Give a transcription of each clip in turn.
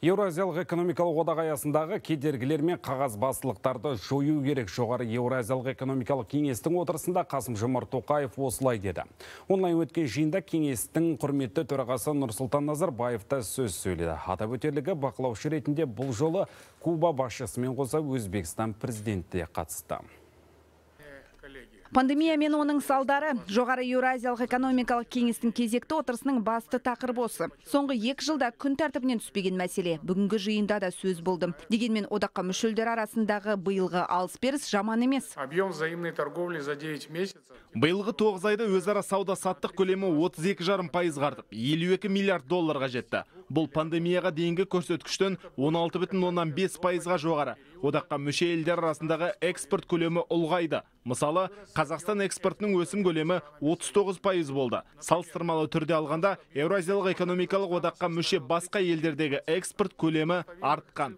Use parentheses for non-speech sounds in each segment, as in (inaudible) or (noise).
Еуразиялық экономикалық одақ аясындағы кедергілер мен қағаз басылықтарды жою керек жоғары Еуразиялық экономикалық кеңестің отырысында Қасым Жомарт Тоқаев осылай деді. Онлайн өткен жиында кеңестің құрметті төрағасы Нұрсұлтан Назарбаев та сөз сөйледі. Атап өтерлігі бақылаушы ретінде бұл жолы Куба басшысымен қоса Өзбекстан президенті де қатысты. Пандемия мен оның салдары жоғары Еуразиялық экономикалық кеңестің кезекті отырысының басты тақырыбы осы. Соңғы екі жылда күн тәртібінен түспеген мәселе бүгінгі жиында да сөз болды. Дегенмен одаққа мүшелдер арасындағы биылғы алыс беріс жаман емес. Объем взаимной торговли за 9 месяцев. Биылғы 9 айда өзара сауда саттық көлемі 32,5 пайызға артып, 52 миллиард долларға жетті. Бұл пандемияға дейінгі көрсеткіштен 16,5 пайызға жоғары. Одаққа мүше елдер арасындағы экспорт көлемі ұлғайды. Мысалы, Қазақстан экспортының өсім көлемі 39 пайыз болды. Салыстырмалы түрде алғанда, Еуразиялық экономикалық одаққа мүше басқа елдердегі экспорт көлемі артқан.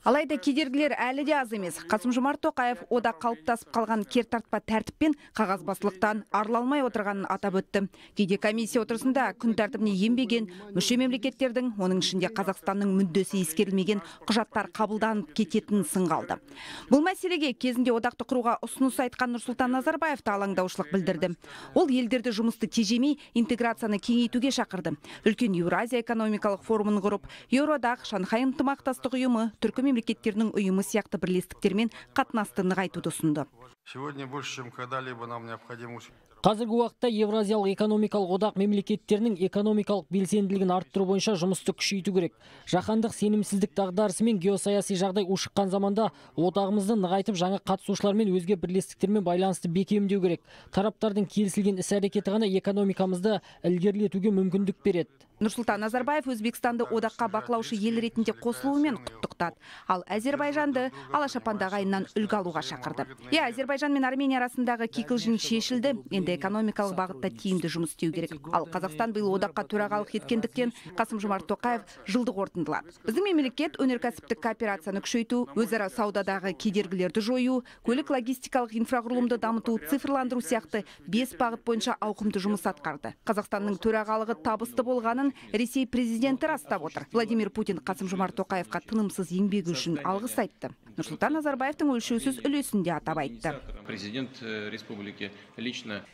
Алайда кедергілер әлі де аз емес. Қасым Жомарт Тоқаев одақ қалыптасып қалған кертартпа тәртіппен қағаз басылықтан арылалмай отырғанын атап өтті. Кейде комиссия отырысында күн тәртібіне енбеген мүше мемлекеттердің, оның ішінде Қазақстанның мүддесі ескерілмеген құжаттар қабылданып кететінін сынға алды. Бұл мәселеге кезінде одақты құруға ұсыныс айтқан Нұрсұлтан Назарбаев та алаңдаушылық білдірді. Ол елдерді жұмысты тежемей интеграцияны кеңейтуге шақырды. Үлкен Еуразия экономикалық форумын құрып, Еуроодақ, Шанхай ынтымақтастық ұйымы, түркі мемлекеттерінің ұйымы сияқты бірлестіктермен қатынасты нығайтуды ұсынды. Сегодня больше, чем когда-либо нам необходимо Қазіргі уақытта Евразиялық экономикалық одақ мемлекеттерінің экономикалық белсенділігін арттыру бойынша жұмысты күшейту керек. Жаһандық сенімсіздік дағдарысы мен геосаяси жағдай ушыққан заманда одағымызды нығайтып жаңа қатысушылармен өзге бірлестіктермен байланысты бекемдеу керек. Тараптардың келісілген іс-әрекеті ғана экономикамызды ілгерілетуге мүмкіндік береді. Нұрсұлтан Назарбаев Өзбекстанды одаққа бақылаушы ел ретінде қосылуымен құттықтады. Ал Әзербайжанды алашапандағы айынан үлгі алуға шақырды. Иә, Әзербайжан мен Армения арасындағы кикілжің шешілді. Енді экономикалық бағытта тиімді жұмыс істеу керек. Ал Қазақстан биыл одаққа төрағалық еткендіктен Қасым Жомарт Тоқаев жылды қорытындылады. Біздің мемлекет өнеркәсіптік кооперацияны күшейту, өзара саудадағы кедергілерді жою, көлік логистикалық инфрақұрылымды дамыту, цифрландыру сияқты бес бағыт бойынша ауқымды жұмыс атқарды. Қазақстанның төрағалығы табысты болғанын Ресей президенті растап отыр. Владимир Путин Қасым Жомарт Тоқаевқа тынымсыз еңбегі үшін алғыс айтты. Нұрсұлтан Назарбаевтың өлшеусіз үлесін де атап айтты. Президент республики лично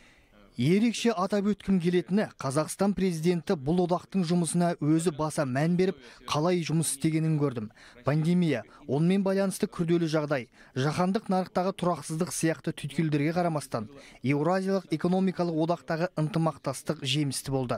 Ерекше атап өткім келетіні Қазақстан президенті бұл одақтың жұмысына өзі баса мән беріп, қалай жұмыс істегенін көрдім. Пандемия, онымен байланысты күрделі жағдай, жаһандық нарықтағы тұрақсыздық сияқты түйткілдерге қарамастан, Еуразиялық экономикалық одақтағы ынтымақтастық жемісті болды.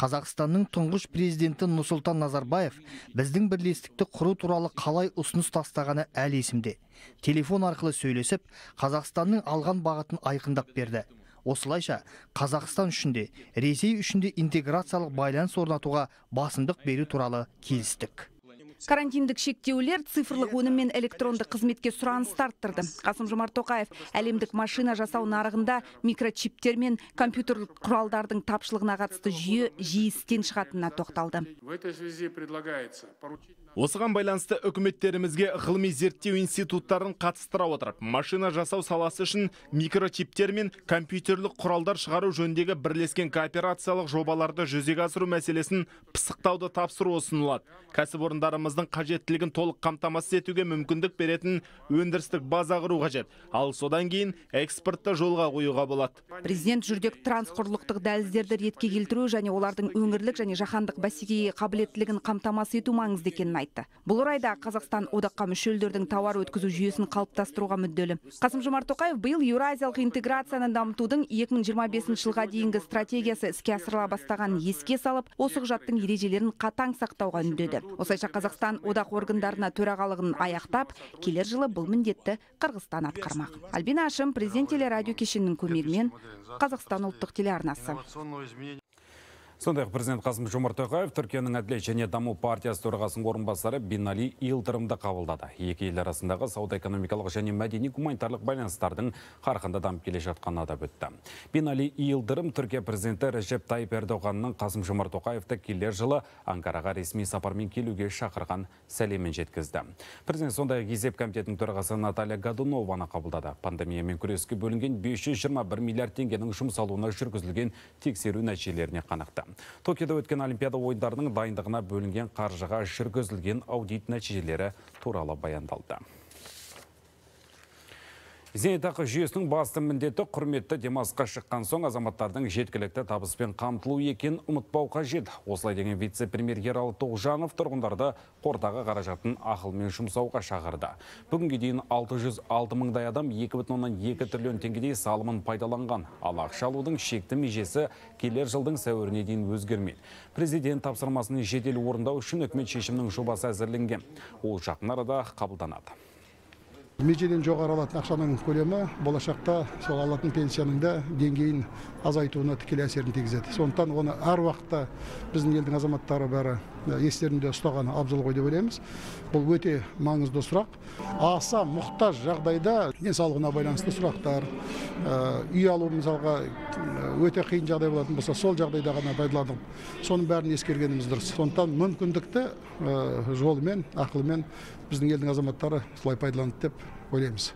Қазақстанның тұңғыш президенті Нұрсұлтан Назарбаев біздің бірлестікті құру туралы қалай ұсыныс тастағаны әлі есімде. Телефон арқылы сөйлесіп, Қазақстанның алған бағытын айқындап берді осылайша қазақстан үшін де ресей үшін де интеграциялық байланыс орнатуға басымдық беру туралы келістік Карантиндік шектеулер цифрлық өнім мен электронды қызметке сұранысты арттырды. Қасым Жомарт Тоқаев әлемдік машина жасау нарығында микрочиптер мен компьютерлік құралдардың тапшылығына қатысты жүйе жиі істен шығатынына тоқталды. В этой связи предлагается поручить Осыған байланысты үкіметтерімізге ғылыми зерттеу институттарын қатыстыра отырып, машина жасау саласы үшін микрочиптер мен компьютерлік құралдар шығару жөніндегі бірлескен кооперациялық жобаларды жүзеге асыру мәселесін пысықтауды тапсыру ұсынылады. Кәсіпорындарымыздың қажеттілігін толық қамтамасыз етуге мүмкіндік беретін өндірістік база құру қажет. Ал содан кейін экспортты жолға қоюға болады. Президент жүрдек трансқұрлықтық дәліздерді ретке келтіру және олардың өңірлік және жаһандық бәсекеге қабілеттілігін қамтамасыз ету маңызды екенін айтты. Бұл орайда Қазақстан одаққа мүше елдердің тауар өткізу жүйесін қалыптастыруға мүдделі. Қасым Жомарт Тоқаев биыл еуразиялық интеграцияны дамытудың 2025 жылға дейінгі стратегиясы іске асырыла бастағанын еске салып, осы құжаттың ережелерін қатаң сақтауға үндеді. Осылайша Қазақстан одақ органдарына төрағалығын аяқтап, келер жылы бұл міндетті Қырғызстан атқармақ. Альбина Ашым, президент телерадио кешенінің көмегімен Қазақстан ұлттық телеарнасы. Сондай президент Қасым Жомарт Тоқаев Түркияның әділет және даму партиясы төрағасының орынбасары Бинали Илдырымды қабылдады. Екі ел арасындағы сауда экономикалық және мәдени гуманитарлық байланыстардың қарқынды дамып келе жатқанын атап өтті. Бинали Илдырым Түркия президенті Режеп Тайып Ердоғанның Қасым Жомарт Тоқаевты келер жылы Анкараға ресми сапармен келуге шақырған сәлемін жеткізді. Президент сондай есеп комитетінің төрағасы Наталья Гадунованы қабылдады. Пандемиямен күреске бөлінген 521 миллиард теңгенің жұмсалуына жүргізілген тексеру нәтижелеріне қанықты. Токиода өткен Олимпиада ойындарының дайындығына бөлінген қаржыға жүргізілген аудит нәтижелері туралы баяндалды. Зейнетақы жүйесінің басты міндеті құрметті демасқа шыққан соң азаматтардың жеткілікті табыспен қамтылу екен ұмытпау қажет. Осылай деген вице-премьер Ералы Тоғжанов тұрғындарды қордағы қаражатын ақылмен жұмсауға шақырды. Бүгінге дейін 606 мыңдай адам 2,2 триллион теңгедей салымын пайдаланған. Ал ақша алудың шекті межесі келер жылдың сәуіріне дейін өзгермейді. Президент тапсырмасын жедел орындау үшін үкімет шешімнің жобасы әзірленген. Ол жақын арада қабылданады межеден жоғары алатын ақшаның көлемі болашақта сол алатын пенсияның да деңгейін азайтуына тікелей әсерін тигізеді сондықтан оны әр уақытта біздің елдің азаматтары бәрі естерінде ұстаған абзал ғой деп ойлаймыз. Бұл өте маңызды сұрақ. Аса мұқтаж жағдайда денсаулығына байланысты сұрақтар үй алу мысалға өте қиын жағдай болатын болса сол жағдайда ғана пайдаланып соның бәрін ескергеніміз дұрыс. Сондықтан мүмкіндікті жолымен ақылмен біздің елдің азаматтары солай пайдаланады деп ойлаймыз.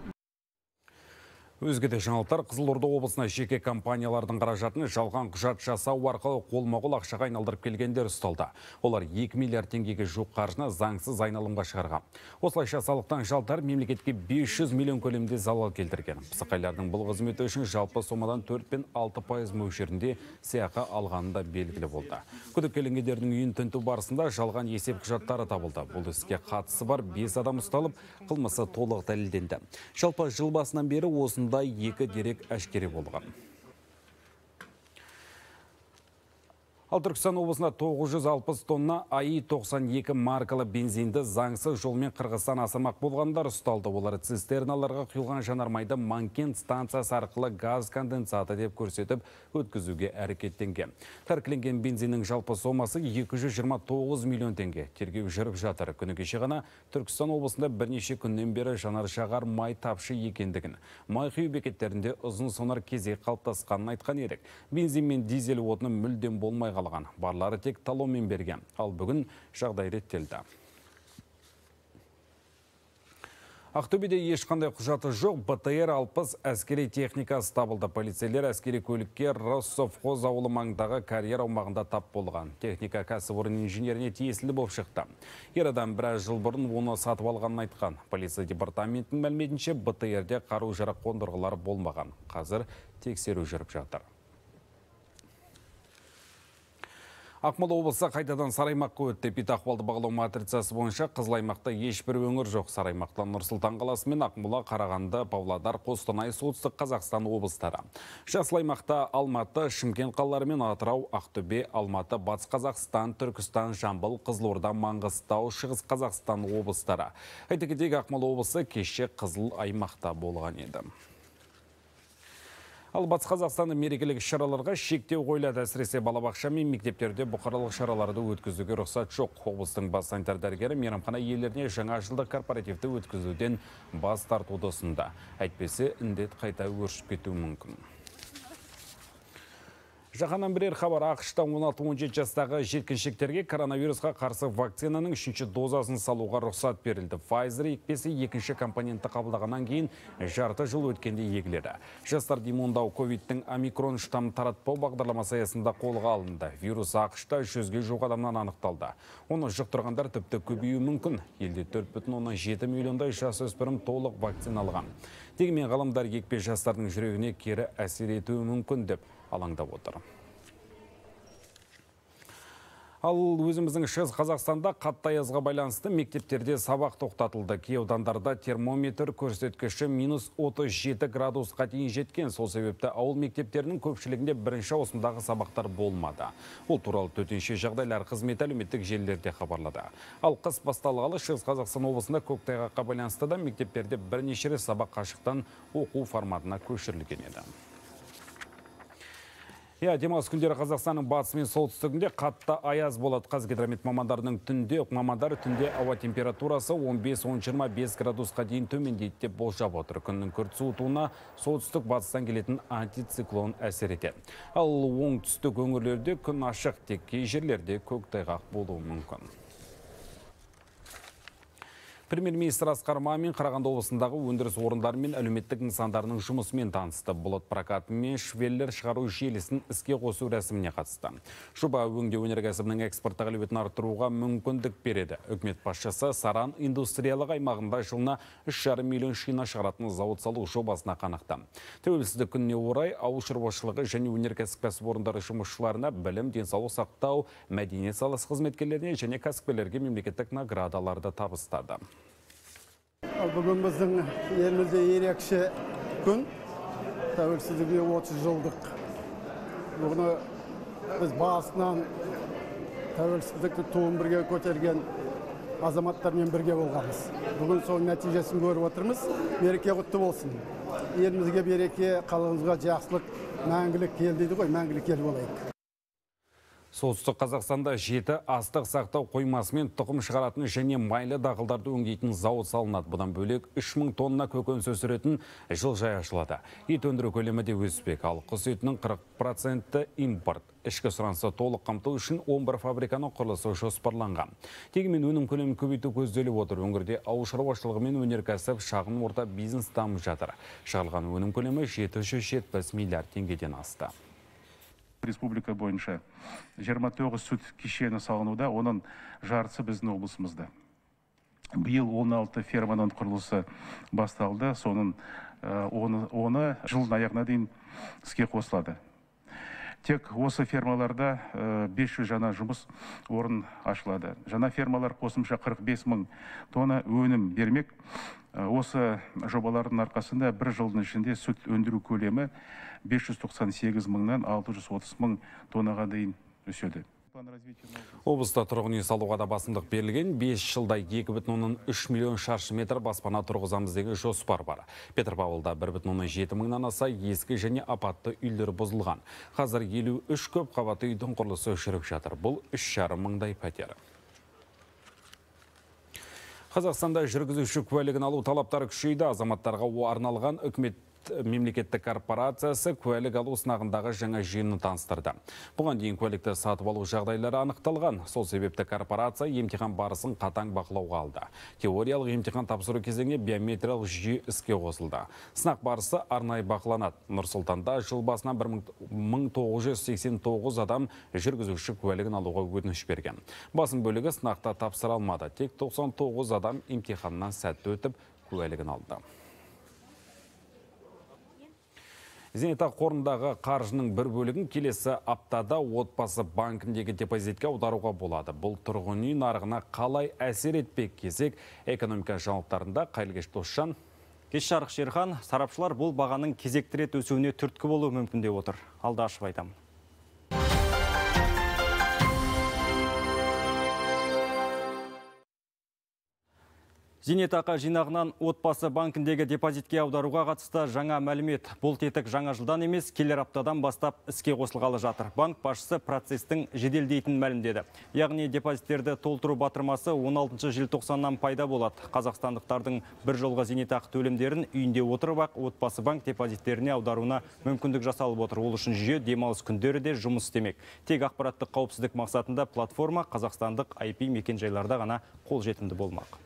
Өзге де жаңалықтар Қызылорда облысына жеке компаниялардың қаражатын жалған құжат жасау арқылы қолма-қол ақшаға айналдырып келгендер ұсталды. Олар 2 миллиард теңгеге жуық қаржыны заңсыз айналымға шығарған. Осылайша салықтан жалтар мемлекетке 500 миллион көлемде залал келтірген. Пысықайлардың бұл қызметі үшін жалпы сомадан 4 пен 6 пайыз мөлшерінде сыйақы алғанында белгілі болды. Күдікке үйін тінту барысында жалған есеп құжаттары табылды. Бұл іске қатысы бар 5 адам ұсталып, қылмысы толық дәлелденді. Жалпы жыл басынан бері осында екі дерек әшкере болған. Ал Түркістан облысында 960 тонна АИ 92 маркалы бензинді заңсыз жолмен Қырғызстан асырмақ болғандар ұсталды. Олар цистерналарға құйылған жанармайды Манкен станциясы арқылы газ конденсаты деп көрсетіп өткізуге әрекеттенген. Тәркіленген бензиннің жалпы сомасы 229 миллион теңге. Тергеу жүріп жатыр. Күні кеше ғана Түркістан облысында бірнеше күннен бері жанар жағар май тапшы екендігін. Май құю бекеттерінде ұзын сонар кезек қалыптасқанын айтқан едік. Бензин мен дизель отыны мүлдем болмай қалған. Барлары тек талонмен берген. Ал бүгін жағдай реттелді. Ақтөбеде ешқандай құжаты жоқ БТР-60 әскери техникасы табылды. Полицейлер әскери көлікке Россовхоз ауылы маңдағы карьер аумағында тап болған. Техника кәсіпорын инженеріне тиесілі болып шықты. Ер адам біраз жыл бұрын оны сатып алғанын айтқан. Полиция департаментінің мәліметінше БТР-де қару жарақ қондырғылары болмаған. Қазір тексеру жүріп жатыр. Ақмола облысы қайтадан сараймаққа өтті. Питақвалды бағалау матрицасы бойынша қызыл аймақта ешбір өңір жоқ. Сараймақтан Нұрсұлтан қаласы мен Ақмола, Қарағанды, Павлодар, Қостанай, Солтүстік Қазақстан облыстары. Жасыл аймақта Алматы, Шымкент қалалары мен Атырау, Ақтөбе, Алматы, Батыс Қазақстан, Түркістан, Жамбыл, Қызылорда, Маңғыстау, Шығыс Қазақстан облыстары. Айта кетейік Ақмола облысы кеше қызыл аймақта болған еді. Ал Батыс Қазақстанның мерекелік шараларға шектеу қойылады әсіресе балабақша мен мектептерде бұқаралық шараларды өткізуге рұқсат жоқ. Облыстың бас санитар дәрігері мейрамхана иелеріне жаңа жылдық корпоративті өткізуден бас тартуды ұсынды. Әйтпесе індет қайта өршіп кетуі мүмкін. Жағанан бірер хабар ақышта 16-17 жастағы жеткіншектерге коронавирусқа қарсы вакцинаның үшінші дозасын салуға рұқсат берілді. Pfizer екпесі екінші компонентті қабылдағаннан кейін жарты жыл өткенде егіледі. Жастар иммундау ковидтің омикрон штамын таратпау бағдарламасы аясында қолға алынды. Вирус ақышта жүзге жоқ адамнан анықталды. Оны жұқтырғандар тіпті көбеюі мүмкін. Елде 4,7 миллиондай жасөспірім толық вакциналған. Дегенмен ғалымдар екпе жастардың жүрегіне кері әсер етуі мүмкін деп алаңдап отыр Ал өзіміздің шығыс Қазақстанда қатты аязға байланысты мектептерде сабақ тоқтатылды. Кей аудандарда термометр көрсеткіші минус 37 градусқа дейін жеткен. Сол себепті ауыл мектептерінің көпшілігінде бірінші ауысымдағы сабақтар болмады. Ол туралы төтенше жағдайлар қызметі әлеуметтік желілерде хабарлады. Ал қыс басталғалы шығыс Қазақстан облысында көктайғаққа байланысты да мектептерде бірнеше рет сабақ қашықтан оқу форматына көшірілген еді. Иә, демалыс күндері Қазақстанның батысы мен солтүстігінде қатты аяз болады. Қазгидромет мамандарының түнде, мамандар түнде ауа температурасы 15-25 градусқа дейін төмендейді деп болжап отыр. Күннің күрт суытуына солтүстік батыстан келетін антициклон әсер етеді. Ал оңтүстік өңірлерде күн ашық, тек кей жерлерде көктайғақ болуы мүмкін. Премьер-министр Асқар Мамин Қарағанды облысындағы өндіріс орындары мен әлеуметтік нысандарының жұмысымен танысты. Болот прокаты мен швеллер шығару желісін іске қосу рәсіміне қатысты. Жоба өңдеу өнеркәсібінің экспорттық әлеуетін арттыруға мүмкіндік береді. Үкімет басшысы Саран индустриялық аймағында жылына 3,5 миллион шина шығаратын зауыт салу жобасына қанықты. Тәуелсіздік күніне орай ауыл шаруашылығы және өнеркәсіп кәсіпорындары жұмысшыларына білім, денсаулық сақтау, мәдениет саласы қызметкерлеріне және кәсіпкерлерге мемлекеттік наградаларды табыстады бүгін біздің елімізде ерекше күн тәуелсіздігіне 30 жылдық. Бұны біз басынан тәуелсіздікті туын бірге көтерген азаматтармен бірге болғанбыз. Бүгін сол нәтижесін көріп отырмыз. Мереке құтты болсын. Елімізге береке қаламызға жақсылық мәңгілік ел дейді ғой мәңгілік ел болайық. Солтүстік Қазақстанда жеті астық сақтау қоймасымен тұқым шығаратын және майлы дақылдарды өңдейтін зауыт салынады. Бұдан бөлек 3000 тонна көкөніс өсіретін жылжай ашылады. Ет өндіру көлемі де өспек, ал құс етінің 40% импорт. Ішкі сұранысы толық қамту үшін 11 фабриканың құрылысы жоспарланған. Дегенмен өнім көлемін көбейту көзделіп отыр. Өңірде ауыл шаруашылығы мен өнеркәсіп шағын орта бизнес дамып жатыр. Шығарылған өнім көлемі 770 миллиард теңгеден асты республика бойынша 29 сүт кешені салынуда. Оның жартысы біздің облысымызда. Биыл 16 ферманың құрылысы басталды. Соның оны, оны жылдың аяғына дейін іске қосылады. Тек осы фермаларда 500 жаңа жұмыс орын ашылады. Жаңа фермалар қосымша 45 мың тонна өнім бермек. Осы жобалардың арқасында бір жылдың ішінде сүт өндіру көлемі 598 мыңнан 630 мың тоннаға дейін өседі Облыста тұрғын үй салуға да басымдық берілген 5 жылда 2,3 миллион шаршы метр баспана тұрғызамыз деген жоспар бар. Петропавлда 1,7 мыңнан аса ескі және апатты үйлер бұзылған. Қазір 53 көп қабатты үйдің құрылысы жүріп жатыр. Бұл 3,5 мыңдай пәтер. Қазақстанда жүргізуші куәлігін алу талаптары күшейді. Азаматтарға арналған үкімет мемлекеттік корпорациясы куәлік алу сынағындағы жаңа жүйені таныстырды. Бұған дейін куәлікті сатып алу жағдайлары анықталған. Сол себепті корпорация емтихан барысын қатаң бақылауға алды. Теориялық емтихан тапсыру кезеңе биометриялық жүйе іске қосылды. Сынақ барысы арнайы бақыланады. Нұрсұлтанда жыл басынан 1989 адам жүргізуші куәлігін алуға өтініш берген. Басым бөлігі сынақта тапсыра алмады. Тек 99 адам емтиханнан сәтті өтіп куәлігін алды. Зейнетақ қорындағы қаржының бір бөлігін келесі аптада отбасы банкіндегі депозитке аударуға болады. Бұл тұрғын үй нарығына қалай әсер етпек кезек экономика жаңалықтарында Қайлгеш Досжан Кеш жарық Шерхан, сарапшылар бұл бағаның кезекті рет өсуіне түрткі болуы мүмкін деп отыр. Алда ашып айтамын. Зейнетақы жинағынан отбасы банкіндегі депозитке аударуға қатысты жаңа мәлімет. Бұл тетік жаңа жылдан емес, келер аптадан бастап іске қосылғалы жатыр. Банк басшысы процестің жеделдейтін мәлімдеді. Яғни депозиттерді толтыру батырмасы 16 желтоқсаннан пайда болады. Қазақстандықтардың бір жолға зейнетақы төлемдерін үйінде отырып ақ отбасы банк депозиттеріне аударуына мүмкіндік жасалып отыр. Ол үшін жүйе демалыс күндері де жұмыс істемек. Тек ақпараттық қауіпсіздік мақсатында платформа қазақстандық IP мекенжайларда ғана қолжетімді болмақ.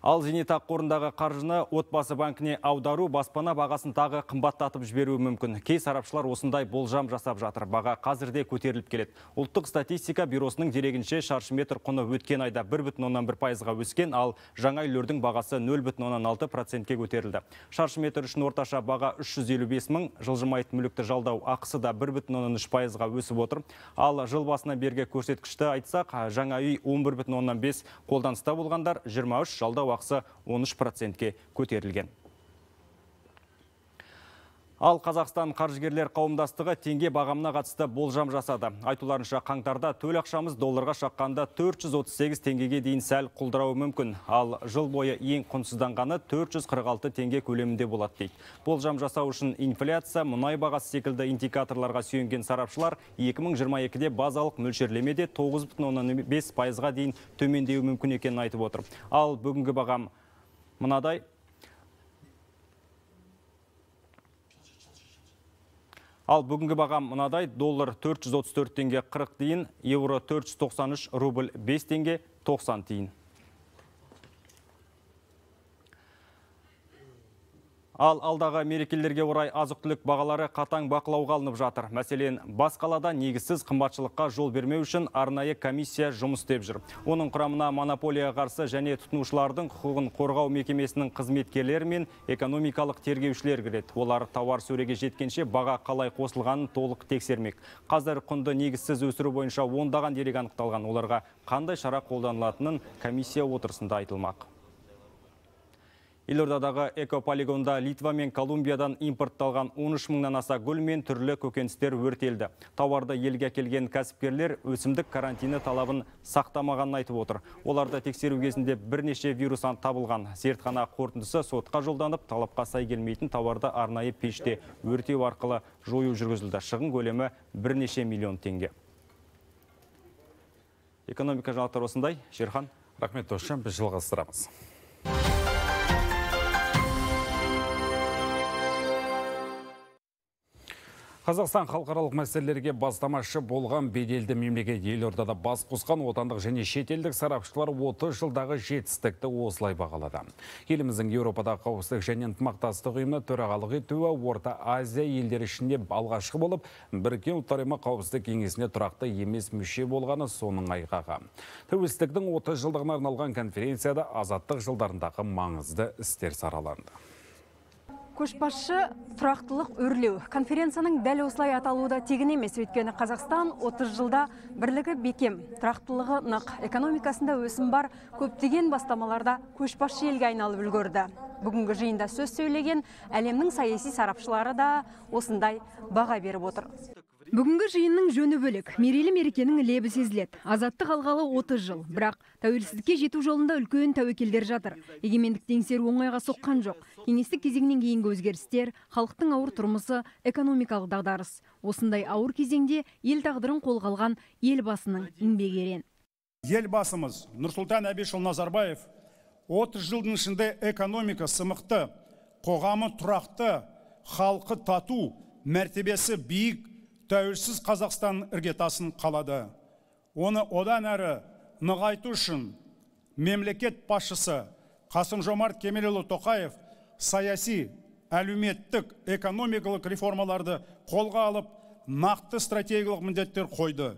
Ал зейнетақ қорындағы қаржыны отбасы банкіне аудару баспана бағасын тағы қымбаттатып жіберуі мүмкін. Кей сарапшылар осындай болжам жасап жатыр. Баға қазірде көтеріліп келеді. Ұлттық статистика бюросының дерегінше шаршы метр құны өткен айда 1,1 пайызға өскен, ал жаңа үйлердің бағасы 0,6 процентке көтерілді. Шаршы метр үшін орташа баға 355 мың, жылжымайтын мүлікті жалдау ақысы да 1,3 пайызға өсіп отыр. Ал жыл басына берге көрсеткішті айтсақ, жаңа үй 11,5 қолданыста болғандар 23 жалдау ақысы 13 процентке көтерілген. Ал Қазақстан қаржыгерлер қауымдастығы теңге бағамына қатысты болжам жасады. Айтуларынша қаңтарда төл ақшамыз долларға шаққанда 438 теңгеге дейін сәл құлдырауы мүмкін. Ал жыл бойы ең құнсызданғаны 446 теңге көлемінде болады дейді. Болжам жасау үшін инфляция, мұнай бағасы секілді индикаторларға сүйенген сарапшылар 2022-де базалық мөлшерлемеде 9,5 пайызға дейін төмендеуі мүмкін екенін айтып отыр. Ал бүгінгі бағам мынадай Ал бүгінгі бағам мынадай доллар 434 теңге 40 дейін, евро 493 рубль 5 теңге 90 дейін. Ал алдағы мерекелерге орай азық-түлік бағалары қатаң бақылауға алынып жатыр. Мәселен, бас қалада негізсіз қымбатшылыққа жол бермеу үшін арнайы комиссия жұмыс істеп жүр. Оның құрамына монополия қарсы және тұтынушылардың құқығын қорғау мекемесінің қызметкерлері мен экономикалық тергеушілер кіреді. Олар тауар сөреге жеткенше баға қалай қосылғанын толық тексермек. Қазір құнды негізсіз өсіру бойынша ондаған дерек анықталған. Оларға қандай шара қолданылатынын комиссия отырысында айтылмақ. Елордадағы экополигонда Литва мен Колумбиядан импортталған 13 мыңнан аса гүл мен түрлі көкөністер өртелді. Тауарды елге келген кәсіпкерлер өсімдік карантині талабын сақтамағанын айтып отыр. Оларды тексеру кезінде бірнеше вирусан табылған. Зертхана қорытындысы сотқа жолданып, талапқа сай келмейтін тауарды арнайы пеште өртеу арқылы жою жүргізілді. Шығын көлемі бірнеше миллион теңге. Экономика жаңалықтары осындай. Шерхан. Рахмет Досжан, біз жалғастырамыз. Қазақстан халықаралық мәселелерге бастамашы болған беделді мемлекет елордада бас қосқан отандық және шетелдік сарапшылар 30 жылдағы жетістікті осылай бағалады. Еліміздің Еуропадағы қауіпсіздік және ынтымақтастық ұйымына төрағалық етуі Орта Азия елдері ішінде алғашқы болып, біріккен ұлттар ұйымы қауіпсіздік кеңесіне тұрақты емес мүше болғаны соның айғағы. Тәуелсіздіктің 30 жылдығына арналған конференцияда азаттық жылдарындағы маңызды істер сараланды көшбасшы тұрақтылық өрлеу. Конференцияның дәл осылай аталуы да тегін емес. Өйткені қазақстан 30 жылда бірлігі бекем. Тұрақтылығы нық. Экономикасында өсім бар. Көптеген бастамаларда көшбасшы елге айналып үлгерді. Бүгінгі жиында сөз сөйлеген әлемнің саяси сарапшылары да осындай баға беріп отыр. Бүгінгі жиынның жөні бөлек. Мерейлі мерекенің лебі сезіледі. Азаттық алғалы 30 жыл. Бірақ тәуелсіздікке жету жолында үлкен тәуекелдер жатыр. Егемендік теңсеру оңайға соққан жоқ. Кеңестік кезеңнен кейінгі өзгерістер, халықтың ауыр тұрмысы, экономикалық дағдарыс. Осындай ауыр кезеңде ел тағдырын қолға алған елбасының еңбегі ерен. Елбасымыз Нұрсұлтан Әбішұлы Назарбаев 30 жылдың ішінде экономика қоғамы тұрақты, халқы тату, мәртебесі биік тәуелсіз қазақстан іргетасын қалады. Оны одан әрі нығайту үшін мемлекет басшысы қасым жомарт кемелұлы тоқаев саяси әлеуметтік экономикалық реформаларды қолға алып нақты стратегиялық міндеттер қойды.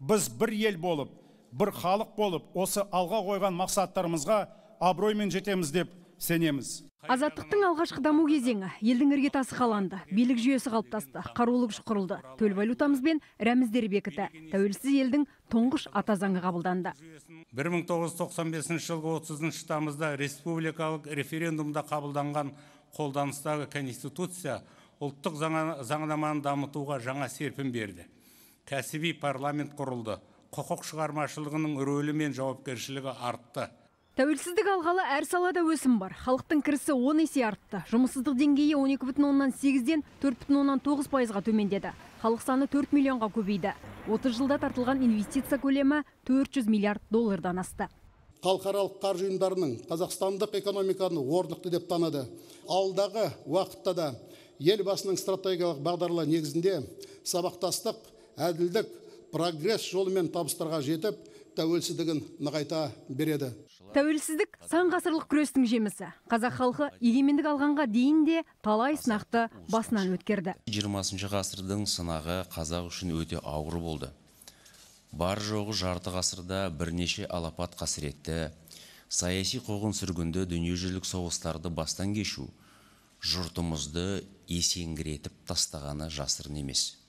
Біз бір ел болып бір халық болып осы алға қойған мақсаттарымызға абыроймен жетеміз деп сенеміз. Азаттықтың алғашқы даму кезеңі. Елдің іргетасы қаланды. Билік жүйесі қалыптасты. Қарулы күш құрылды. Төл валютамыз бен рәміздер бекіді тәуелсіз елдің тұңғыш ата заңы қабылданды. 1995 жылғы 30 тамызда республикалық референдумда қабылданған қолданыстағы конституция ұлттық заңнаманы дамытуға жаңа серпін берді. Кәсіби парламент құрылды. Құқық шығармашылығының рөлі мен жауапкершілігі артты. Тәуелсіздік алғалы әр салада өсім бар. Халықтың кірісі 10 есе артты. Жұмыссыздық деңгейі 12,8-ден 4,9 пайызға төмендеді. Халық саны 4 миллионға көбейді. 30 жылда тартылған инвестиция көлемі 400 миллиард доллардан асты. Халықаралық қаржы ұйымдарының қазақстандық экономиканы орнықты деп таныды. Алдағы уақытта да елбасының стратегиялық бағдарлары негізінде сабақтастық, әділдік, прогресс жолымен табыстарға жетіп, тәуелсіздігін нығайта береді. Тәуелсіздік сан ғасырлық күрестің жемісі. Қазақ халқы егемендік алғанға дейін де талай сынақты басынан өткерді. 20 ғасырдың сынағы қазақ үшін өте ауыр болды. Бар жоғы жарты ғасырда бірнеше алапат қасіретті саяси қуғын сүргінді дүниежүзілік соғыстарды бастан кешу жұртымызды есеңгіретіп тастағаны жасырын емес.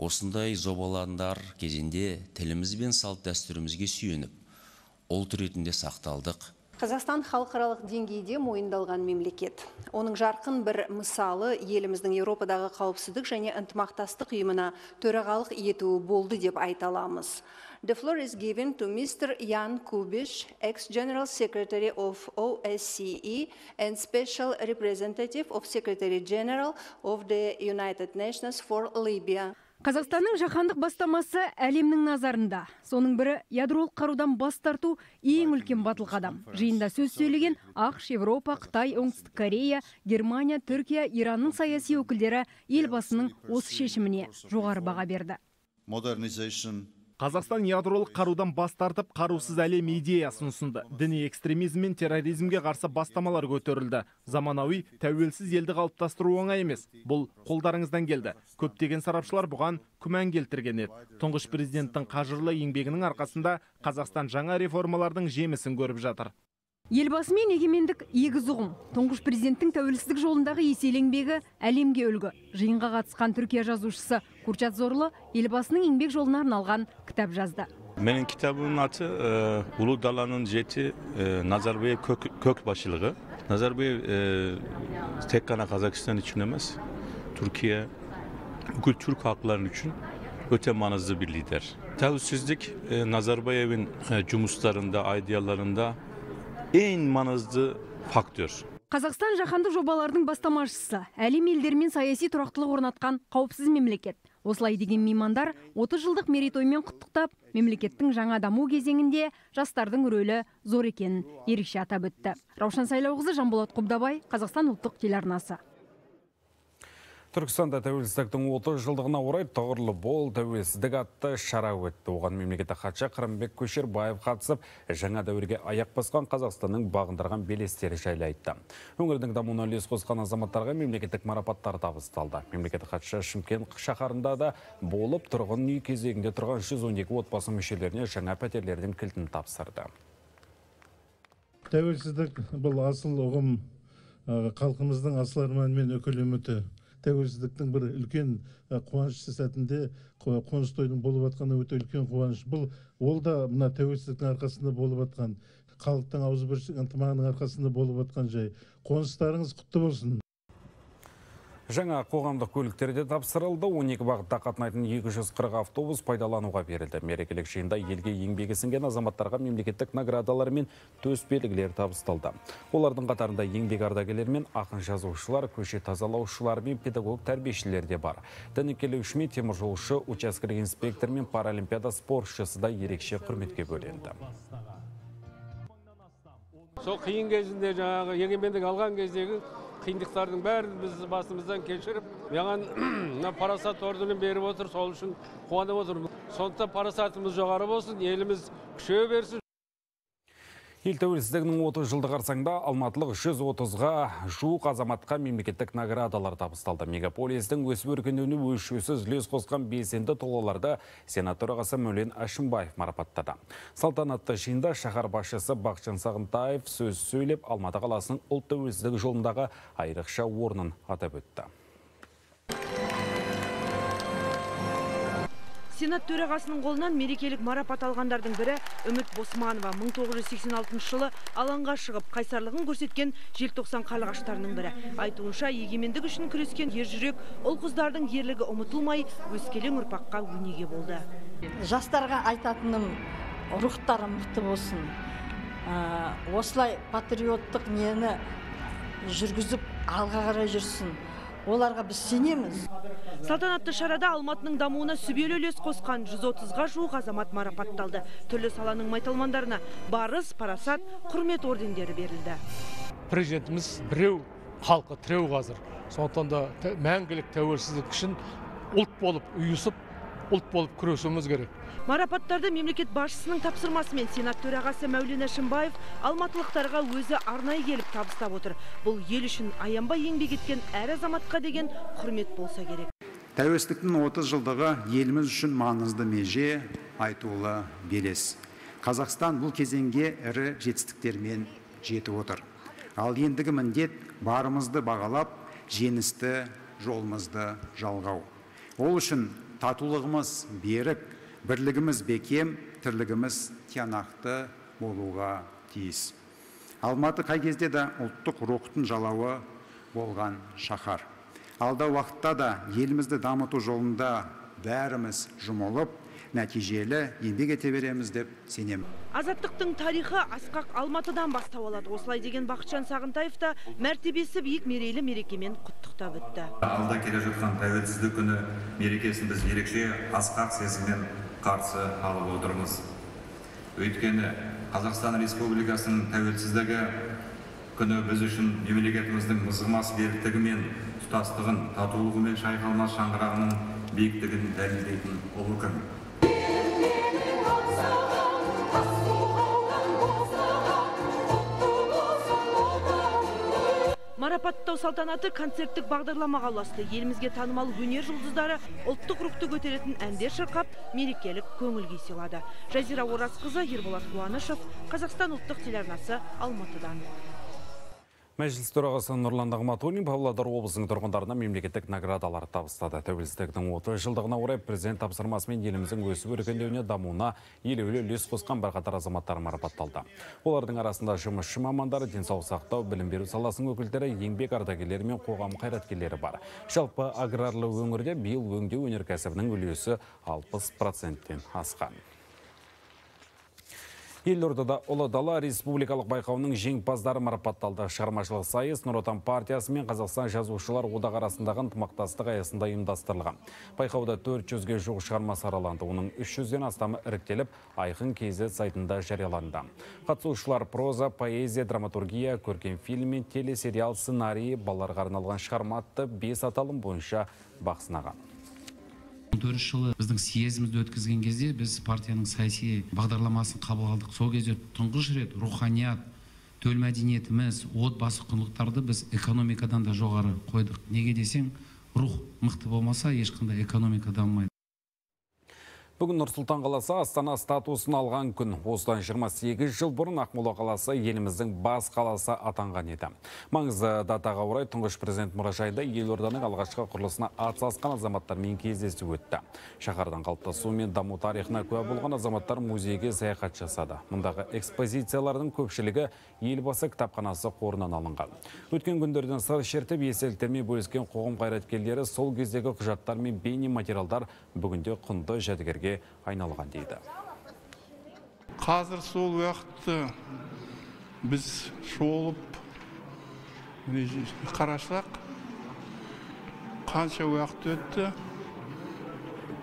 Осындай зобаландар кезінде тіліміз бен салт дәстүрімізге сүйеніп ұлт ретінде сақталдық Қазақстан халықаралық деңгейде мойындалған мемлекет. Оның жарқын бір мысалы еліміздің Еуропадағы қауіпсіздік және ынтымақтастық ұйымына төрағалық етуі болды деп айта аламыз. The floor is given to Mr. Jan Kubish, ex-General Secretary of OSCE and Special Representative of Secretary General of the United Nations for Libya. Қазақстанның жаһандық бастамасы әлемнің назарында. Соның бірі ядролық қарудан бас тарту ең үлкен батыл қадам. Жиында сөз сөйлеген ақш Европа, Қытай, Оңтүстік Корея, Германия, Түркия, Иранның саяси өкілдері елбасының осы шешіміне жоғары баға берді. Қазақстан ядролық қарудан бас тартып қарусыз әлем идеясын ұсынды. Діни экстремизм мен терроризмге қарсы бастамалар көтерілді. Заманауи тәуелсіз елді қалыптастыру оңай емес. Бұл қолдарыңыздан келді. Көптеген сарапшылар бұған күмән келтірген еді. Тұңғыш президенттің қажырлы еңбегінің арқасында қазақстан жаңа реформалардың жемісін көріп жатыр. Елбасы мен егемендік егіз ұғым тұңғыш президенттің тәуелсіздік жолындағы еселі еңбегі әлемге үлгі жиынға қатысқан түркия жазушысы курчат зорлы елбасының еңбек жолына арналған кітап жазды Менің кітабымның аты ә, Ұлы даланың жеті ә, Назарбаев көк, көкбасшылығы. Назарбаев ә, tek қана Қазақстан үшін емес, Türkiye, бүкіл için öte manızlı bir lider. Tavsizlik e, Nazarbayev'in e, жұмыстарында, айдияларында ең маңызды фактор. қазақстан жаһандық жобалардың бастамашысы. Әлем елдерімен саяси тұрақтылық орнатқан қауіпсіз мемлекет. Осылай деген меймандар 30 жылдық мерейтоймен құттықтап мемлекеттің жаңа даму кезеңінде жастардың рөлі зор екенін ерекше атап өтті. Раушан сайлауқызы жанболат құбдабай қазақстан ұлттық телеарнасы. Түркістанда тәуелсіздіктің 30 жылдығына орай тұғырлы бол тәуелсіздік атты шара өтті. Оған мемлекеттік хатшы Қырымбек Көшербаев қатысып, жаңа дәуірге аяқ басқан Қазақстанның бағындырған белестері жайлы айтты. Өңірдің дамуына үлес қосқан азаматтарға мемлекеттік марапаттар табысталды. Мемлекеттік хатшы Шымкент шаһарында да болып тұрғын үй кезегінде тұрған 112 отбасы мүшелеріне жаңа пәтерлердің кілтін тапсырды. Тәуелсіздік бұл асыл ұғым халқымыздың асыл арманы мен үкілі үміті тәуелсіздіктің бір үлкен қуанышты сәтінде қоныс тойдың болып жатқаны өте үлкен қуаныш. Бұл ол да мына тәуелсіздіктің арқасында болып жатқан халықтың ауызбіршілік ынтымағының арқасында болып жатқан жай. Қоныстарыңыз құтты болсын. Жаңа қоғамдық көліктерде тапсырылды. 12 бағытта қатынайтын 240 автобус пайдалануға берілді. Мерекелік жиында елге еңбегі сіңген азаматтарға мемлекеттік наградалар мен төс белгілер табысталды. Олардың қатарында еңбек ардагерлер мен ақын жазушылар, көше тазалаушылар мен педагог тәрбиешілер де бар. Дәнекелеуші мен теміржолшы, учаскелік инспектор мен паралимпиада спортшысы да ерекше құрметке бөленді. Сол қиын кезінде жаңағы егемендік алған кездегі қиындықтардың бәрін біз басымыздан кешіріп маған (clears throat) мына парасат орденін беріп отыр сол үшін қуанып отырмын. Сондықтан парасатымыз жоғары болсын еліміз күшейе берсін. Ел тәуелсіздігінің 30 жылды қарсаңда алматылық 130-ға жуық азаматқа мемлекеттік наградалар табысталды. Мегаполистің өсіп өркендеуіне өлшеусіз үлес қосқан белсенді тұлғаларды сенат төрағасы Мәулен Әшімбаев марапаттады. Салтанатты жиында шаһар басшысы Бақытжан Сағынтаев сөз сөйлеп, Алматы қаласының ұлт тәуелсіздігі жолындағы айрықша орнын атап өтті. Сенат төрағасының қолынан мерекелік марапат алғандардың бірі Үміт Босманова 1986 жылы алаңға шығып қайсарлығын көрсеткен желтоқсан қарлығаштарының бірі. Айтуынша егемендік үшін күрескен ержүрек ұл қыздардың ерлігі ұмытылмай өскелең ұрпаққа өнеге болды. Жастарға айтатыным рухтары мықты болсын. Осылай патриоттық нені жүргізіп алға қарай жүрсін. Оларға біз сенеміз. Салтанатты шарада Алматының дамуына сүбелі үлес қосқан 130-ға жуық азамат марапатталды. Түрлі саланың майталмандарына барыс, парасат, құрмет ордендері берілді. Президентіміз біреу, халқы тіреу қазір. Сондықтан да мәңгілік тәуелсіздік үшін ұлт болып үйісіп, ұлт болып күресуіміз керек. Марапаттарды мемлекет басшысының тапсырмасымен сенат төрағасы Мәулен Әшімбаев алматылықтарға өзі арнайы келіп табыстап отыр. Бұл ел үшін аянбай еңбек еткен әр азаматқа деген құрмет болса керек. Тәуелсіздіктің 30 жылдығы еліміз үшін маңызды меже айтулы белес. Қазақстан бұл кезеңге ірі жетістіктермен жетіп отыр. Ал ендігі міндет барымызды бағалап, жеңісті жолымызды жалғау. Ол үшін татулығымыз берік, бірлігіміз бекем, тірлігіміз тиянақты болуға тиіс. Алматы қай кезде де ұлттық рухтың жалауы болған шаһар. Алда уақытта да елімізді дамыту жолында бәріміз жұмылып, нәтижелі еңбек ете береміз деп сенемін. Азаттықтың тарихы асқақ Алматыдан бастау алады. Осылай деген Бақытжан Сағынтаев та мәртебесі биік мерейлі мерекемен құттықтап өтті. Алда келе жатқан тәуелсіздік күні мерекесін біз ерекше асқақ сезіммен қарсы алып отырмыз. Өйткені Қазақстан Республикасының тәуелсіздігі күні біз үшін мемлекетіміздің мызғымас беріктігі мен тұтастығын татулығы мен шайқалмас шаңырағының биіктігін дәлелдейтін ұлы күн марапаттау салтанаты концерттік бағдарламаға ұласты. Елімізге танымал өнер жұлдыздары ұлттық рухты көтеретін әндер шырқап мерекелік көңіл күй сыйлады. Жазира оразқызы ерболат қуанышев қазақстан ұлттық телеарнасы алматыдан. Мәжіліс төрағасы Нұрлан Нығматуллин Павлодар облысының тұрғындарына мемлекеттік наградалар табыстады. Тәуелсіздіктің 30 жылдығына орай президент тапсырмасымен еліміздің өсіп өркендеуіне дамуына елеулі үлес қосқан бірқатар азаматтар марапатталды. Олардың арасында жұмысшы мамандары, денсаулық сақтау, білім беру саласының өкілдері, еңбек ардагерлері мен қоғам қайраткерлері бар. Жалпы аграрлы өңірде биыл өңдеу өнеркәсібінің үлесі 60%-тен асқан. Елордада Ұлы Дала Республикалық байқауының жеңімпаздары марапатталды. Шығармашылық сайыс Нұр Отан партиясы мен Қазақстан жазушылар одақ арасындағы ынтымақтастық аясында ұйымдастырылған. Байқауда 400-ге жуық шығарма сараланды. Оның 300-ден астамы іріктеліп, айқын кезет сайтында жарияланды. Қатысушылар проза, поэзия, драматургия, көркем фильм мен телесериал сценарийі балаларға арналған шығарма атты 5 аталым бойынша бақ сынаған төртінші жылы біздің съезімізді өткізген кезде біз партияның саяси бағдарламасын қабыл алдық. Сол кезде тұңғыш рет руханият төл мәдениетіміз отбасы құндылықтарды біз экономикадан да жоғары қойдық. Неге десең рух мықты болмаса ешқандай экономика дамымайды. Бүгін Нұрсұлтан қаласы Астана статусын алған күн. Осыдан 28 жыл бұрын Ақмола қаласы еліміздің бас қаласы атанған еді. Маңызды датаға орай тұңғыш президент мұражайында елорданың алғашқы құрылысына атсалысқан азаматтармен кездесу өтті. Шаһардың қалыптасуы мен даму тарихына куә болған азаматтар музейге саяхат жасады. Мұндағы экспозициялардың көпшілігі елбасы кітапханасы қорынан алынған. Өткен күндерден сыр шертіп естеліктермен бөліскен қоғам қайраткерлері сол кездегі құжаттар мен бейне материалдар бүгінде құнды жәдігерге айналған дейді. Қазір сол уақытты біз шолып қарасақ қанша уақыт өтті?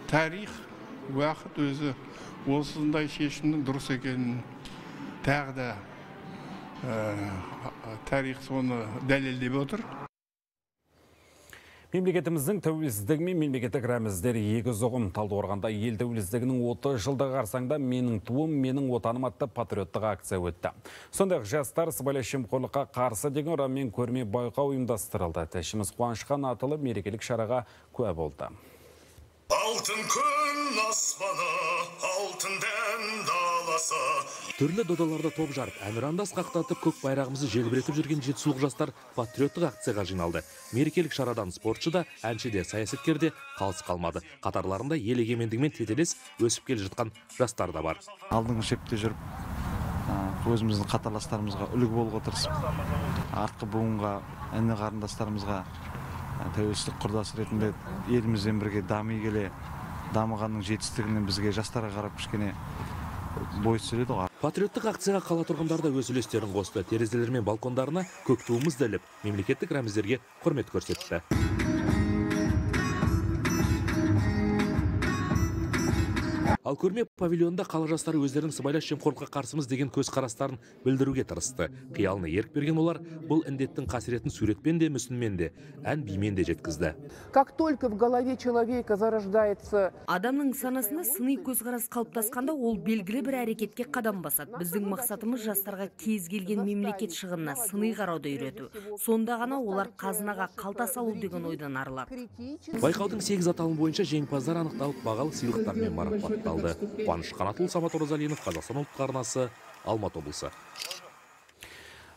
Тарих уақыт өзі осындай шешімнің дұрыс екенін тағы да тарих соны дәлелдеп отыр. Мемлекетіміздің тәуелсіздігі мен мемлекеттік рәміздері егіз ұғым талдықорғанда ел тәуелсіздігінің 30 жылдығы қарсаңда менің туым, менің отаным атты патриоттық акция өтті. Сондай жастар сыбайлас жемқорлыққа қарсы деген ұранмен көрме байқау ұйымдастырылды. Тілшіміз Қуанышқан атылы мерекелік шараға куә болды. Алтын күн аспаны, алтын дән даласы. Түрлі додаларда топ жарып, әнұранды асқақтатып, көк байрағымызды желбіретіп жүрген жетісулық жастар патриоттық акцияға жиналды. Мерекелік шарадан спортшы да, әнші де, саясаткер де қалыс қалмады. Қатарларында ел егемендігімен тетелес өсіп келе жатқан жастар да бар. Алдыңғы шепте жүріп, өзіміздің қатарластарымызға үлгі болуға тырысып, артқы буынға, іні қарындастарымызға тәуелсіздік құрдасы ретінде елімізбен бірге дами келе дамығанның жетістігінен бізге жастарға қарап кішкене бой ғой. Патриоттық акцияға қала тұрғындары да өз үлестерін қосты. Терезелер мен балкондарына көк туымызды іліп мемлекеттік рәміздерге құрмет көрсетті. Ал көрме павильонында қала жастары өздерінің сыбайлас жемқорлыққа қарсымыз деген көзқарастарын білдіруге тырысты. Қиялына ерік берген олар бұл індеттің қасіретін суретпен де мүсінмен де ән бимен де жеткізді. Как только в голове человека зарождается адамның санасында сыни көзқарас қалыптасқанда ол белгілі бір әрекетке қадам басады. Біздің мақсатымыз жастарға кез келген мемлекет шығынына сыни қарауды үйрету. Сонда ғана олар қазынаға қалта салу деген ойдан арылады. Байқаудың сегіз аталым бойынша жеңімпаздар анықталып бағалы сыйлықтармен марапатталды. Қуаныш қанатұлы самат оразалинов қазақстан ұлттық арнасы алматы облысы.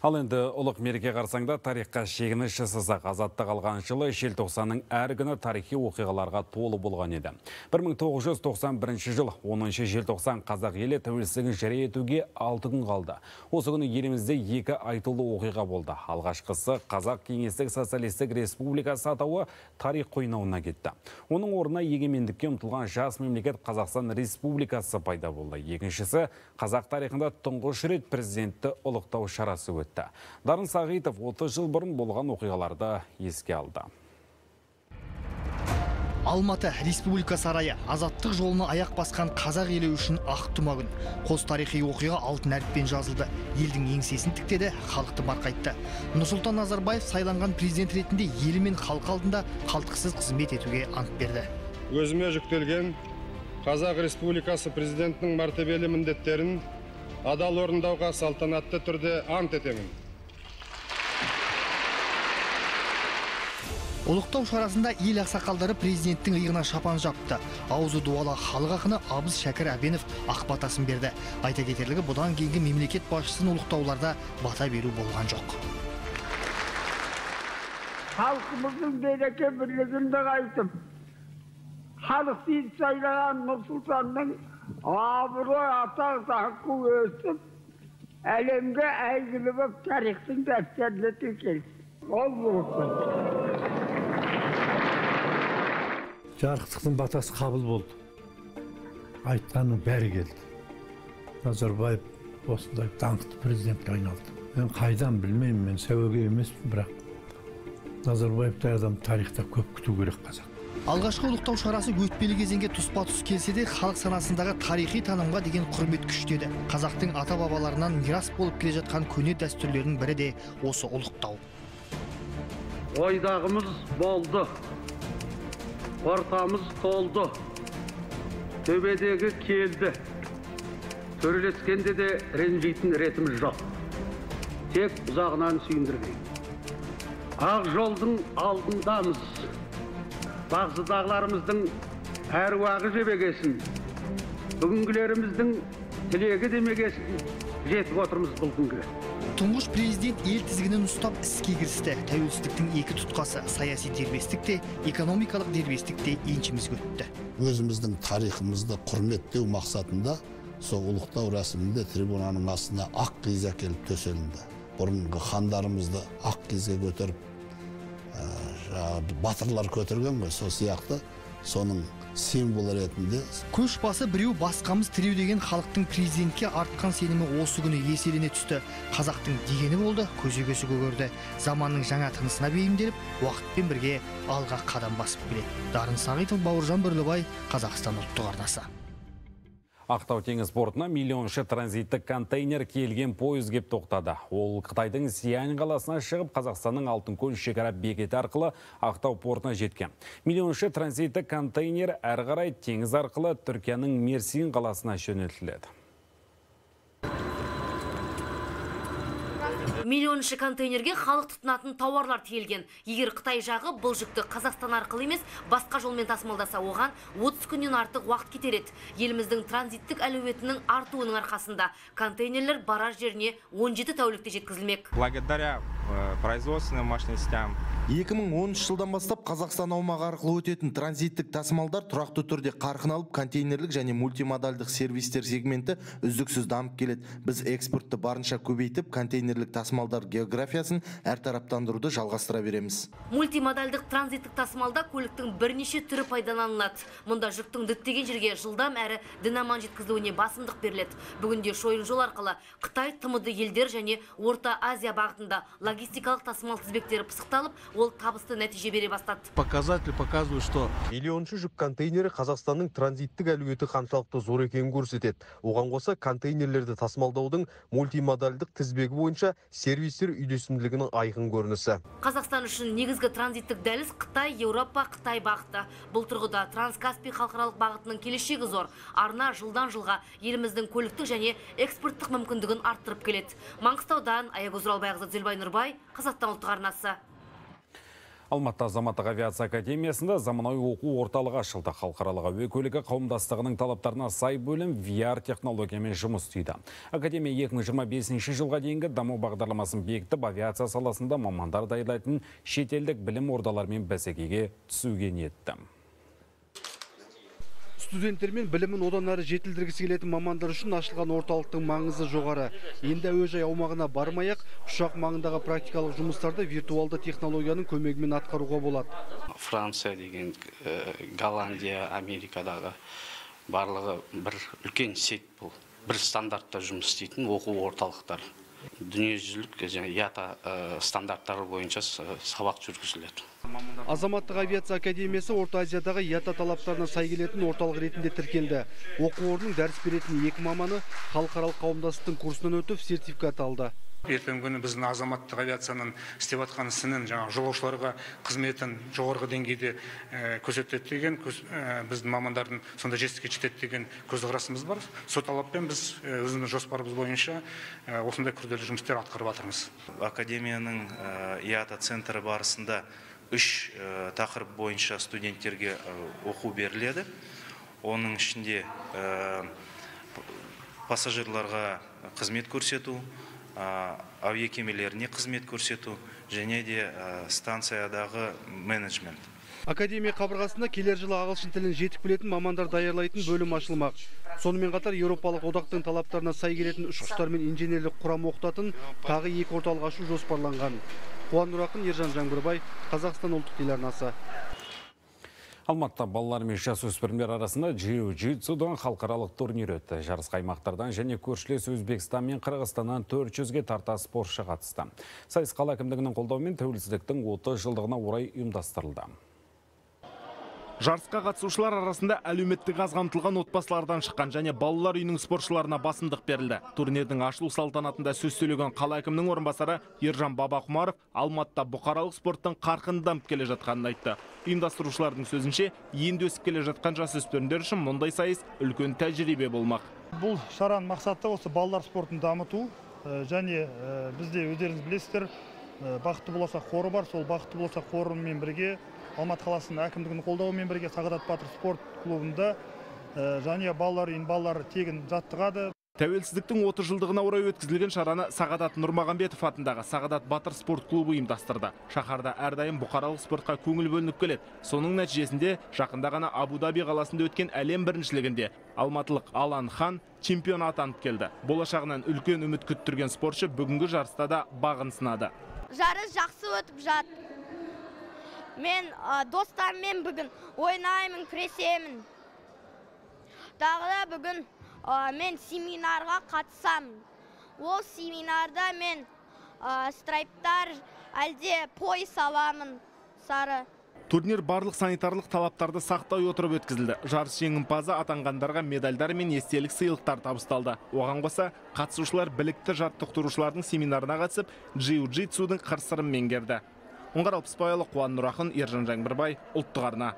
Ал енді ұлық мереке қарсаңда тарихқа шегініс жасасақ азаттық алған жылы желтоқсанның әр күні тарихи оқиғаларға толы болған еді. 1991 жыл 10 желтоқсан қазақ елі тәуелсіздігін жария етуге 6 күн қалды. Осы күні елімізде екі айтулы оқиға болды. Алғашқысы қазақ кеңестік социалистік республикасы атауы тарих қойнауына кетті. Оның орнына егемендікке ұмтылған жас мемлекет Қазақстан республикасы пайда болды. Екіншісі қазақ тарихында тұңғыш рет президентті ұлықтау шарасы өтті өтті. Дарын Сағитов 30 жыл бұрын болған оқиғаларды еске алды. Алматы Республика сарайы азаттық жолына аяқ басқан қазақ елі үшін ақ тұма күн. Қос тарихи оқиға алтын әріппен жазылды. Елдің еңсесін тіктеді, халықты марқайтты. Нұрсұлтан Назарбаев сайланған президент ретінде елі мен халық алдында қалтқысыз қызмет етуге ант берді. Өзіме жүктелген Қазақ Республикасы президентінің мәртебелі міндеттерін адал орындауға салтанатты түрде ант етемін. Ұлықтау шарасында ел ақсақалдары президенттің иығына шапан жапты. Аузы дуалы халық ақыны абыз шәкір әбенов ақ батасын берді. Айта кетерлігі бұдан кейінгі мемлекет басшысын ұлықтауларда бата беру болған жоқ. Халқымыздың береке бірлігін нығайтып халық дейін сайлаған нұрсұлтанның абырой атақ даңқы өсіп әлемге әйгілі болып тарихтың дәптеріне тіркелсін ол жарықтықтың батасы қабыл болды айтқанның бәрі келді назарбаев осындай даңқты президентке айналды мен қайдан білмеймін мен сәуегей емеспін бірақ назарбаевтай адам тарихта көп күту керек қазақ алғашқы ұлықтау шарасы өтпелі кезеңге тұспа тұс келсе де халық санасындағы тарихи танымға деген құрмет күштеді қазақтың ата бабаларынан мирас болып келе жатқан көне дәстүрлердің бірі де осы ұлықтау. Ойдағымыз болды ортамыз толды төбедегі келді. Төрлескенде де ренжитін ретіміз жоқ. Тек ұзағынан сүйіндірмейік ақ жолдың алдындамыз. Бағзыдағыларымыздың әруағы жебегесін бүгінгілеріміздің тілегі демегесін жетіп отырмыз бұл күнге тұңғыш президент ел тізгінін ұстап іске кірісті тәуелсіздіктің екі тұтқасы саяси дербестік те экономикалық дербестік те еншімізге өтті өзіміздің тарихымызды құрметтеу мақсатында сол ұлықтау рәсімінде трибунаның астына ақ киіз әкеліп төселінді бұрынғы хандарымызды ақ киізге көтеріп жаңағы батырлар көтерген ғой сол сияқты. Соның символы ретінде. Көшбасы біреу басқамыз тіреу деген халықтың президентке артқан сенімі осы күні еселене түсті. Қазақтың дегені болды көсегесі көгерді. Заманның жаңа тынысына бейімделіп уақытпен бірге алға қадам басып келеді. Дарын сағитов бауыржан бірлібай қазақстан ұлттық арнасы. Ақтау теңіз портына миллионшы транзиттік контейнер келген пойыз кеп тоқтады. Ол Қытайдың Сиян қаласына шығып, Қазақстанның алтын көл шекара бекеті арқылы Ақтау портына жеткен. Миллионшы транзиттік контейнер әрі қарай теңіз арқылы Түркияның Мерсин қаласына жөнелтіледі. Миллионыншы контейнерге халық тұтынатын тауарлар тиелген. Егер қытай жағы бұл жүкті қазақстан арқылы емес басқа жолмен тасымалдаса оған 30 күннен артық уақыт кетер еді еліміздің транзиттік әлеуетінің артуының арқасында контейнерлер барар жеріне 17 тәулікте жеткізілмек. Благодаря производственным мощностям. 2013 жылдан бастап Қазақстан аумағы арқылы өтетін транзиттік тасымалдар тұрақты түрде қарқын алып контейнерлік және мультимодальдық сервистер сегменті үздіксіз дамып келеді. Біз экспортты барынша көбейтіп контейнерлік тасымалдар географиясын әртараптандыруды жалғастыра береміз. Мультимодальдық транзиттік тасымалда көліктің бірнеше түрі пайдаланылады. Мұнда жүктің діттеген жерге жылдам әрі дінаман жеткізілуіне басымдық беріледі. Бүгінде шойын жол арқылы қытай тмд елдер және орта азия бағытында логистикалық тасымал тізбектері пысықталып ол табысты нәтиже бере бастады. Показатель показывает что миллионшы жүк контейнері қазақстанның транзиттік әлеуеті қаншалықты зор екенін көрсетеді. Оған қоса контейнерлерді тасымалдаудың мультимодальдық тізбегі бойынша сервистер үйлесімділігінің айқын көрінісі. Қазақстан үшін негізгі транзиттік дәліз қытай еуропа қытай бағыты. Бұл тұрғыда транскаспий халықаралық бағытының келешегі зор. Арна жылдан жылға еліміздің көліктік және экспорттық мүмкіндігін арттырып келеді. Маңғыстаудан аягөз оралбайқызы зілбай нұрбай қазақстан ұлттық арнасы. Алматы азаматтық авиация академиясында заманауи оқу орталығы ашылды. Халықаралық әуе көлігі қауымдастығының талаптарына сай бөлім VR технологиямен жұмыс істейді. Академия 2025 жылға дейінгі даму бағдарламасын бекітіп, авиация саласында мамандар дайындайтын шетелдік білім ордаларымен бәсекеге түсуге ниетті. Студенттер мен білімін одан әрі жетілдіргісі келетін мамандар үшін ашылған орталықтың маңызы жоғары. Енді әуежай аумағына бармай ақ ұшақ маңындағы практикалық жұмыстарды виртуалды технологияның көмегімен атқаруға болады. Франция деген голландия америкадағы барлығы бір үлкен сет бұл. Бір стандартта жұмыс істейтін оқу орталықтар дүниежүзілік және ята стандарттары бойынша сабақ жүргізіледі. Азаматтық авиация академиясы орта азиядағы ята талаптарына сай келетін орталық ретінде тіркелді. Оқу орнының дәріс беретін екі маманы халықаралық қауымдастықтың курсынан өтіп сертификат алды. Ертеңгі күні біздің азаматтық авиацияның істеп жатқан ісінің жаңағы жолаушыларға қызметін жоғарғы деңгейде көрсетеді деген біздің мамандардың сондай жетістікке жетеді деген көзқарасымыз бар. Сол талаппен біз өзіміздің жоспарымыз бойынша осындай күрделі жұмыстар атқарып жатырмыз. Академияның иата центрі барысында үш тақырып бойынша студенттерге оқу беріледі. Оның ішінде пассажирларға қызмет көрсету әуе кемелеріне қызмет көрсету және де станциядағы менеджмент. Академия қабырғасында келер жылы ағылшын тілін жетік білетін мамандар даярлайтын бөлім ашылмақ. Сонымен қатар еуропалық одақтың талаптарына сай келетін ұшқыштар мен инженерлік құрам оқытатын тағы екі орталық ашу жоспарланған. Қуан нұрақын ержан жаңбырбай қазақстан ұлттық телеарнасы Алматыда балалар мен жасөспірімдер арасында джиу джитсудан халықаралық турнир өтті. Жарысқа аймақтардан және көршілес Өзбекстан мен Қырғызстаннан 400-ге тарта спортшы қатысты. Сайыс қала әкімдігінің қолдауымен тәуелсіздіктің 30 жылдығына орай ұйымдастырылды. Жарысқа қатысушылар арасында әлеуметтік аз қамтылған отбасылардан шыққан және балалар үйінің спортшыларына басымдық берілді. Турнирдің ашылу салтанатында сөз сөйлеген қала әкімінің орынбасары Ержан Бабақұмаров Алматыда бұқаралық спорттың қарқынды дамып келе жатқанын айтты. Ұйымдастырушылардың сөзінше, енді өсіп келе жатқан жасөспірімдер үшін мұндай сайыс үлкен тәжірибе болмақ. Бұл шараның мақсаты осы балалар спортын дамыту және бізде өздеріңіз білесіздер бақытты болашақ қоры бар сол бақытты болашақ қорымен бірге алматы қаласының әкімдігінің қолдауымен бірге сағадат батыр спорт клубында және балалар үйін балалар тегін жаттығады Тәуелсіздіктің 30 жылдығына орай өткізілген шараны Сағадат Нұрмағамбетов атындағы Сағадат Батыр спорт клубы ұйымдастырды. Шаһарда әрдайым бұқаралық спортқа көңіл бөлініп келеді. Соның нәтижесінде жақында ғана Абу-Даби қаласында өткен әлем біріншілігінде алматылық Алан Хан чемпион атанып келді. Болашағынан үлкен үміт күттірген спортшы бүгінгі жарыста да бағын сынады. Жарыс жақсы өтіп жатыр мен достарыммен бүгін ойнаймын күресемін. Тағы да бүгін мен семинарға қатысамын. Ол семинарда мен страйптар әлде пояс аламын сары. Турнир барлық санитарлық талаптарды сақтай отырып өткізілді. Жарыс жеңімпазы атанғандарға медальдар мен естелік сыйлықтар табысталды. Оған қоса қатысушылар білікті жаттықтырушылардың семинарына қатысып джиу джитсудың қыр сырын меңгерді. Оңғар алпысбайұлы қуан нұрақын ержан жаңбырбай ұлттық арна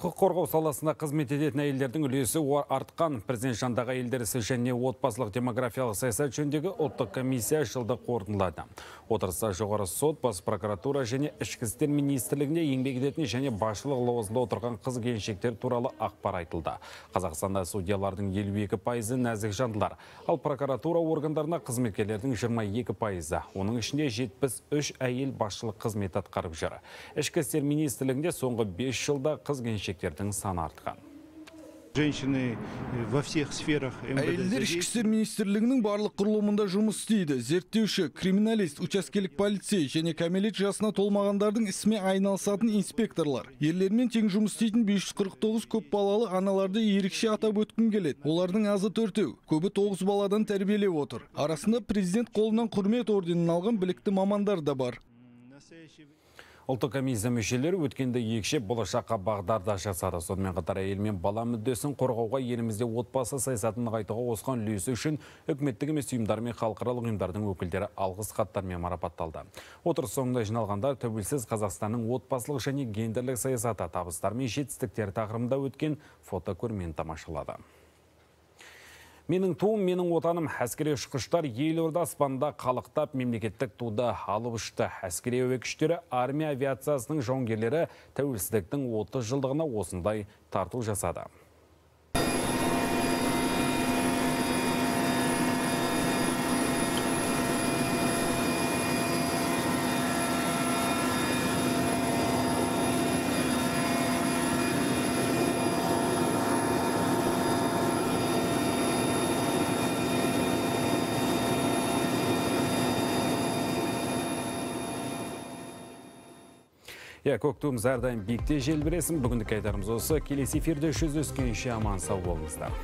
Құқық қорғау саласында қызмет ететін әйелдердің үлесі артқан президент жандағы әйелдер ісі және отбасылық демографиялық саясат жөніндегі ұлттық комиссия жылды қорытындылады. Отырыста жоғары сот, бас прокуратура және ішкі істер министрлігінде еңбек ететін және басшылық лауазымда отырған қыз келіншектер туралы ақпар айтылды. Қазақстанда судьялардың 52 пайызы нәзік жандылар, ал прокуратура органдарына қызметкерлердің 22 пайызы. Оның ішінде 73 әйел басшылық қызмет атқарып жүр. Ішкі істер министрлігінде соңғы 5 жылда қыз келіншектердің саны артқан. Женщины во всех сферах әйелдер ішкі істер министрлігінің барлық құрылымында жұмыс істейді. Зерттеуші криминалист учаскелік полицей және кәмелет жасына толмағандардың ісіме айналысатын инспекторлар. Ерлермен тең жұмыс істейтін 549 көп балалы аналарды ерекше атап өткім келеді. Олардың азы төртеу. Көбі тоғыз баладан тәрбиелеп отыр. Арасында президент қолынан құрмет орденін алған білікті мамандар да бар. Ұлттық комиссия мүшелері өткенде екше болашаққа бағдарда жасады. Сонымен қатар әйел мен бала мүддесін қорғауға елімізде отбасы саясатын нығайтуға қосқан үлесі үшін үкіметтік емес ұйымдар мен халықаралық ұйымдардың өкілдері алғыс хаттармен марапатталды. Отырыс соңында жиналғандар тәуелсіз Қазақстанның отбасылық және гендерлік саясаты табыстар мен жетістіктері тақырыбында өткен фотокөрмені тамашалады. Менің туым, менің отаным әскери ұшқыштар елорда аспанда қалықтап мемлекеттік туды алып ұшты. Әскери әуе күштері армия авиациясының жауынгерлері тәуелсіздіктің 30 жылдығына осындай тарту жасады. Иә, көк туымыз әрдайым биікте желбіресін. Бүгіндік айтарымыз осы. Келесі эфирде жүздескенше аман сау болыңыздар.